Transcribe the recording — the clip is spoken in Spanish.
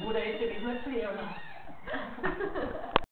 Buda dice